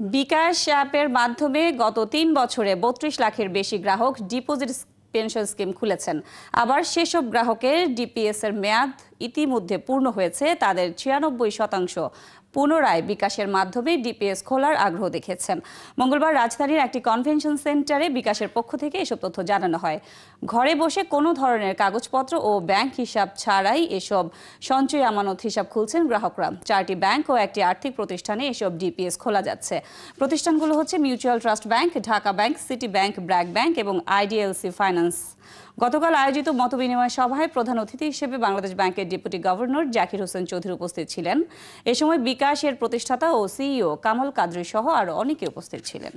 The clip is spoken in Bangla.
বিকাশ অ্যাপের মাধ্যমে গত তিন বছরে বত্রিশ লাখের বেশি গ্রাহক ডিপোজিট পেনশন স্কিম খুলেছেন। আবার সেসব গ্রাহকের ডিপিএস এর মেয়াদ ইতিমধ্যে পূর্ণ হয়েছে, তাদের ছিয়ানব্বই শতাংশ পুনরায় বিকাশের মাধ্যমে ডিপিএস খোলার আগ্রহ দেখেছেন মঙ্গলবার রাজধানীর একটি কনভেনশন সেন্টারে বিকাশের পক্ষ থেকে এসব তথ্য জানানো হয়। ঘরে বসে কোনো ধরনের কাগজপত্র ও ব্যাংক হিসাব ছাড়াই এসব সঞ্চয় আমানত হিসাব খুলছেন গ্রাহকরা। চারটি ব্যাংক ও একটি আর্থিক প্রতিষ্ঠানে এসব ডিপিএস খোলা যাচ্ছে। প্রতিষ্ঠানগুলো হচ্ছে mutual trust bank, Dhaka bank, city bank, BRAC bank এবং আইডিএলসি ফাইন্যান্স। গতকাল আয়োজিত মতবিনিময় সভায় প্রধান অতিথি হিসেবে বাংলাদেশ ব্যাংকের ডেপুটি গভর্নর জাকির হোসেন চৌধুরী উপস্থিত ছিলেন। এ সময় বিকাশের প্রতিষ্ঠাতা ও সিইও কামল কাদরি সহ আরও অনেকে উপস্থিত ছিলেন।